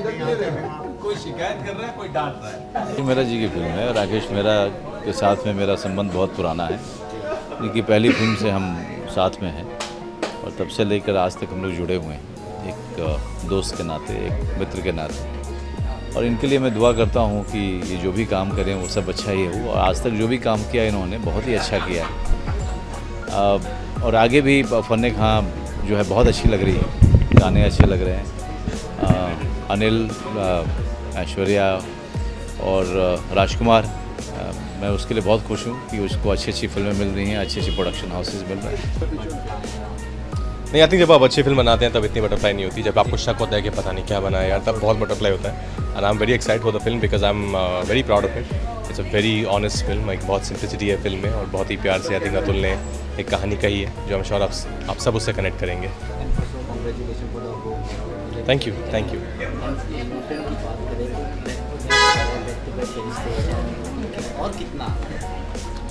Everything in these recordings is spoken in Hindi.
कोई शिकायत कर रहा है कोई डांट रहा है? मेरा जी की फ़िल्म है। राकेश मेरा के साथ में मेरा संबंध बहुत पुराना है। इनकी पहली फ़िल्म से हम साथ में हैं और तब से लेकर आज तक हम लोग जुड़े हुए हैं। एक दोस्त के नाते एक मित्र के नाते। और इनके लिए मैं दुआ करता हूँ कि ये जो भी काम करें वो सब अच्छा ही हो। और आज तक जो भी काम किया इन्होंने बहुत ही अच्छा किया है। और आगे भी फन खां जो है बहुत अच्छी लग रही है। गाने अच्छे लग रहे हैं। अनिल ऐश्वर्या और राजकुमार। मैं उसके लिए बहुत खुश हूँ कि उसको अच्छी अच्छी फ़िल्में मिल रही हैं अच्छी अच्छी प्रोडक्शन हाउसेज मिल रहे हैं। नहीं आई थिंक जब आप अच्छी फ़िल्म बनाते हैं तब इतनी बटरफ्लाई नहीं होती। जब आपको शक होता है कि पता नहीं क्या बनाया यार तब बहुत बटरफ्लाई होता है। And I am very excite for the film because I am very proud of it it's a very honest film एक बहुत सिंपलिसिटी है फ़िल्म में और बहुत ही प्यार से आई थिंक अतुल ने एक कहानी कही है जो हम श्योर आप, आप सब उससे कनेक्ट करेंगे। Thank you thank you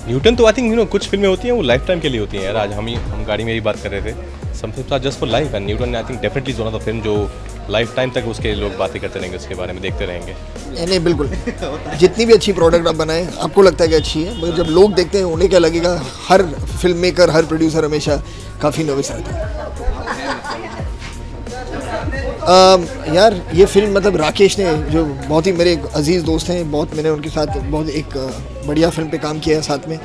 Newton तो आई थिंक यू नो कुछ फ़िल्में होती हैं वो लाइफ टाइम के लिए होती हैं यार। आज हम ही हम गाड़ी में ही बात कर रहे थे। Some film are just for life and Newton I think definitely one of the film जो लाइफ टाइम तक उसके लोग बातें करते रहेंगे उसके बारे में देखते रहेंगे। नहीं नहीं बिल्कुल। जितनी भी अच्छी प्रोडक्ट आप बनाएँ आपको लगता है कि अच्छी है मगर जब लोग देखते हैं उन्हें क्या लगेगा हर फ़िल्म मेकर हर प्रोड्यूसर हमेशा काफ़ी नर्वस रहता है। अम, यार ये फ़िल्म मतलब राकेश ने जो बहुत ही मेरे अज़ीज़ दोस्त हैं बहुत मैंने उनके साथ बहुत एक बढ़िया फ़िल्म पे काम किया है साथ में।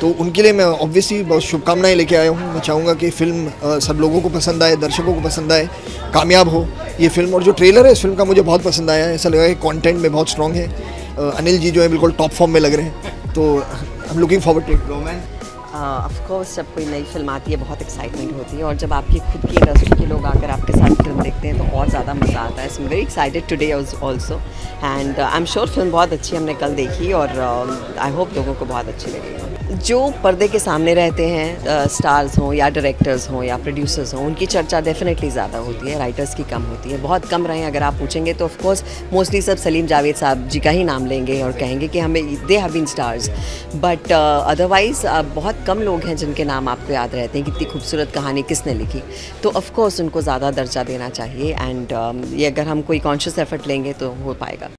तो उनके लिए मैं ऑब्वियसली बहुत शुभकामनाएँ लेके आया हूँ। मैं चाहूँगा कि फ़िल्म अ, सब लोगों को पसंद आए दर्शकों को पसंद आए कामयाब हो। ये फ़िल्म और जो ट्रेलर है इस फ़िल्म का मुझे बहुत पसंद आया ऐसा लगा कि कॉन्टेंट में बहुत स्ट्रांग है। अ, अनिल जी जो है बिल्कुल टॉप फॉर्म में लग रहे हैं। तो I am looking forward to romance of course जब कोई नई फ़िल्म आती है बहुत एक्साइटमेंट होती है और जब आपकी खुद की इंडस्ट्री के लोग आकर आपके साथ फ़िल्म देखते हैं तो और ज़्यादा मज़ा आता है। Very excited today also and I am sure film बहुत अच्छी हमने कल देखी और आई uh, होप लोगों को बहुत अच्छी लगेगी जो पर्दे के सामने रहते हैं स्टार्स हों या डायरेक्टर्स हों या प्रोड्यूसर्स हों, उनकी चर्चा डेफिनेटली ज़्यादा होती है राइटर्स की कम होती है, बहुत कम रहे अगर आप पूछेंगे तो ऑफकोर्स मोस्टली सब सलीम जावेद साहब जी का ही नाम लेंगे और कहेंगे कि हमें they have been stars but otherwise बहुत कम लोग हैं जिनके नाम आपको याद रहते हैं कितनी खूबसूरत कहानी किसने लिखी। तो ऑफकोर्स उनको ज़्यादा दर्जा देना चाहिए एंड ये अगर हम कोई कॉन्शियस एफर्ट लेंगे तो हो पाएगा।